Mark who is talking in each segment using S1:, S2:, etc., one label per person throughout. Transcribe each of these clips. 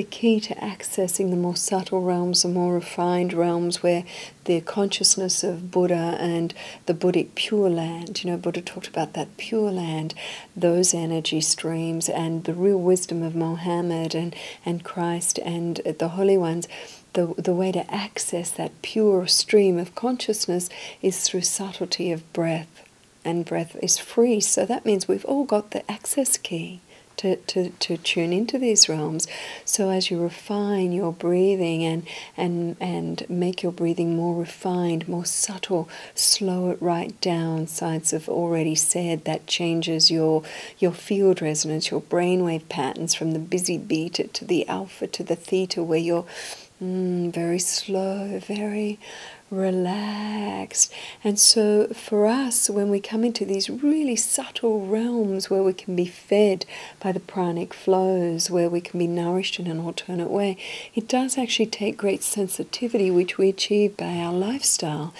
S1: the key to accessing the more subtle realms, the more refined realms where the consciousness of Buddha and the Buddhic Pure Land, you know, Buddha talked about that Pure Land, those energy streams, and the real wisdom of Mohammed and, and Christ and the Holy Ones the, the way to access that pure stream of consciousness is through subtlety of breath. And breath is free, so that means we've all got the access key to, to, to tune into these realms. So as you refine your breathing and, and, and make your breathing more refined, more subtle, slow it right down. Science have already said that changes your, your field resonance, your brainwave patterns from the busy beta to the alpha to the theta, where you're Mm, very slow, very relaxed. And so, for us, when we come into these really subtle realms where we can be fed by the pranic flows, where we can be nourished in an alternate way, it does actually take great sensitivity, which we achieve by our lifestyle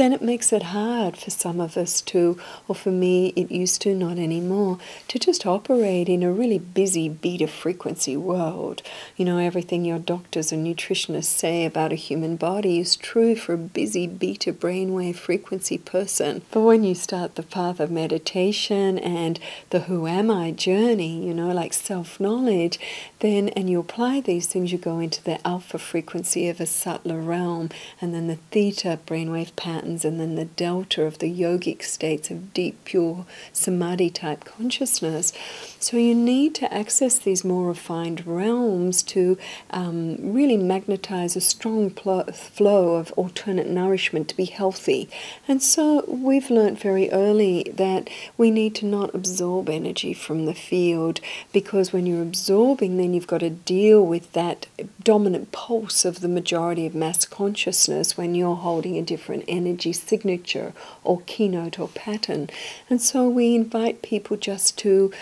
S1: then it makes it hard for some of us to, or for me, it used to, not anymore, to just operate in a really busy beta frequency world. You know, everything your doctors and nutritionists say about a human body is true for a busy beta brainwave frequency person. But when you start the path of meditation and the who am I journey, you know, like self knowledge, then, and you apply these things, you go into the alpha frequency of a subtler realm, and then the theta brainwave pattern and then the delta of the yogic states of deep, pure samadhi type consciousness. So you need to access these more refined realms to um, really magnetize a strong pl- flow of alternate nourishment to be healthy. And so we've learned very early that we need to not absorb energy from the field because when you're absorbing, then you've got to deal with that dominant pulse of the majority of mass consciousness when you're holding a different energy energy signature or keynote or pattern. And so we invite people just to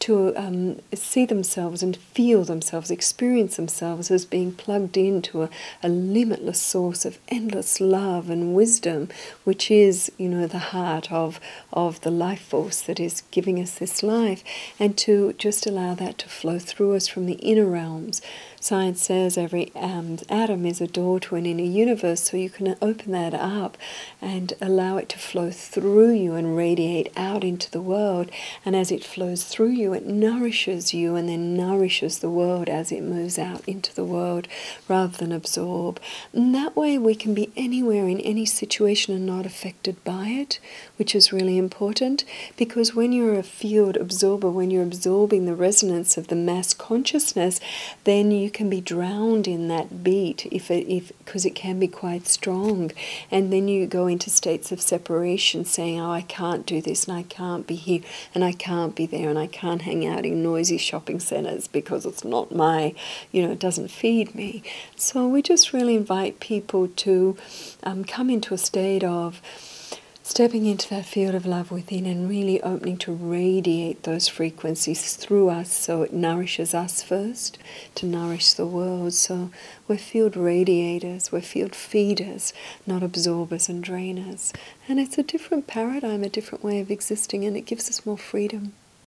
S1: to um, see themselves and feel themselves, experience themselves as being plugged into a, a, limitless source of endless love and wisdom, which is, you know, the heart of, of the life force that is giving us this life, and to just allow that to flow through us from the inner realms Science says every um, atom is a door to an inner universe, so you can open that up and allow it to flow through you and radiate out into the world. And as it flows through you, it nourishes you and then nourishes the world as it moves out into the world rather than absorb. And that way, we can be anywhere in any situation and not affected by it, which is really important because when you're a field absorber, when you're absorbing the resonance of the mass consciousness, then you can be drowned in that beat if it, if because it can be quite strong, and then you go into states of separation, saying, "Oh, I can't do this, and I can't be here, and I can't be there, and I can't hang out in noisy shopping centres because it's not my, you know, it doesn't feed me." So we just really invite people to um, come into a state of stepping into that field of love within and really opening to radiate those frequencies through us so it nourishes us first to nourish the world. So we're field radiators, we're field feeders, not absorbers and drainers. And it's a different paradigm, a different way of existing, and it gives us more freedom.